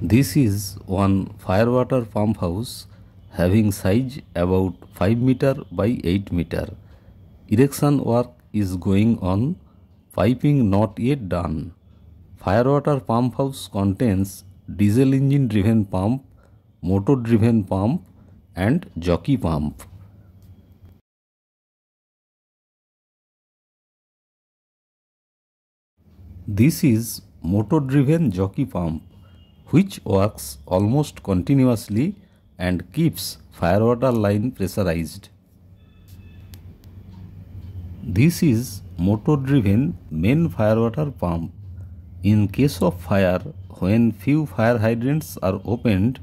This is one firewater pump house having size about 5 meter by 8 meter. Erection work is going on, piping not yet done. Firewater pump house contains diesel engine driven pump, motor driven pump and jockey pump. This is motor driven jockey pump which works almost continuously and keeps firewater line pressurized. This is motor driven main firewater pump. In case of fire, when few fire hydrants are opened,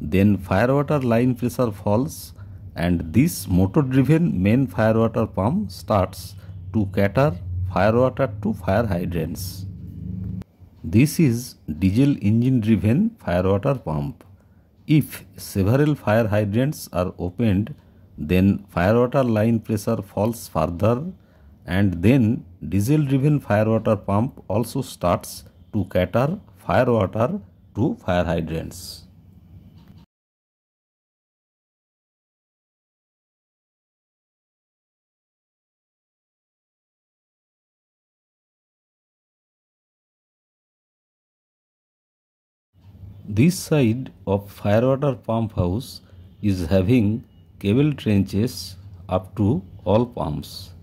then firewater line pressure falls and this motor driven main firewater pump starts to cater firewater to fire hydrants. This is diesel engine driven firewater pump. If several fire hydrants are opened, then firewater line pressure falls further and then diesel driven firewater pump also starts to cater firewater to fire hydrants. This side of firewater pump house is having cable trenches up to all pumps.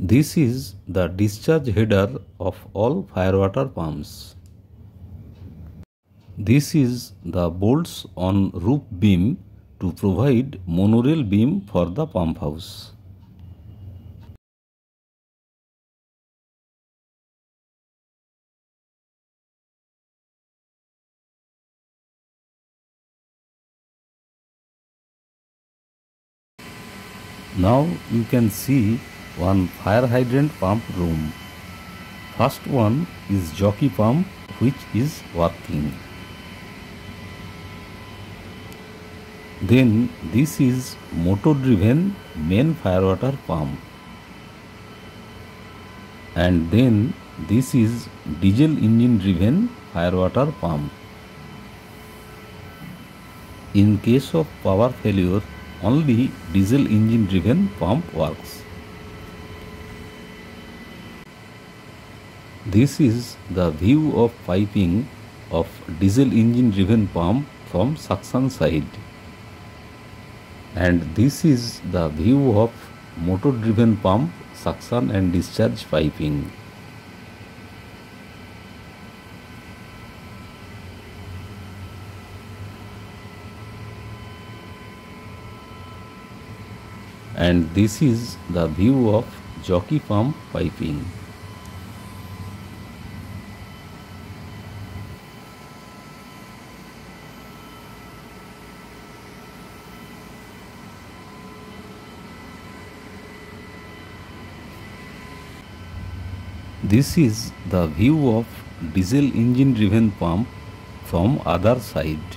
This is the discharge header of all firewater pumps. This is the bolts on roof beam to provide monorail beam for the pump house. Now you can see one fire hydrant pump room. First one is jockey pump which is working. Then this is motor driven main firewater pump. And then this is diesel engine driven firewater pump. In case of power failure, only diesel engine driven pump works. This is the view of piping of diesel engine driven pump from suction side and this is the view of motor driven pump suction and discharge piping. And this is the view of jockey pump piping. This is the view of diesel engine driven pump from other side.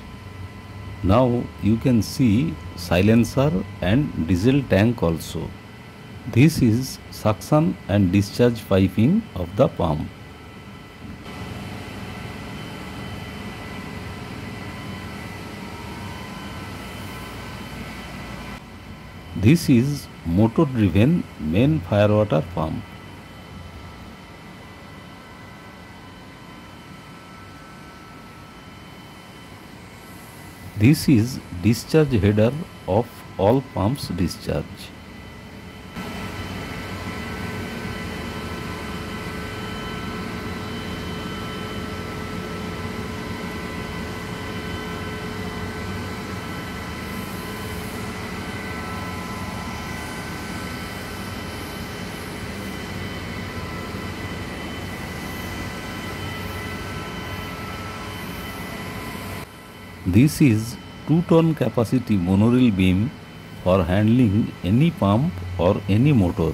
Now you can see silencer and diesel tank also. This is suction and discharge piping of the pump. This is motor driven main firewater pump. This is discharge header of all pumps discharge. This is 2 ton capacity monorail beam for handling any pump or any motor.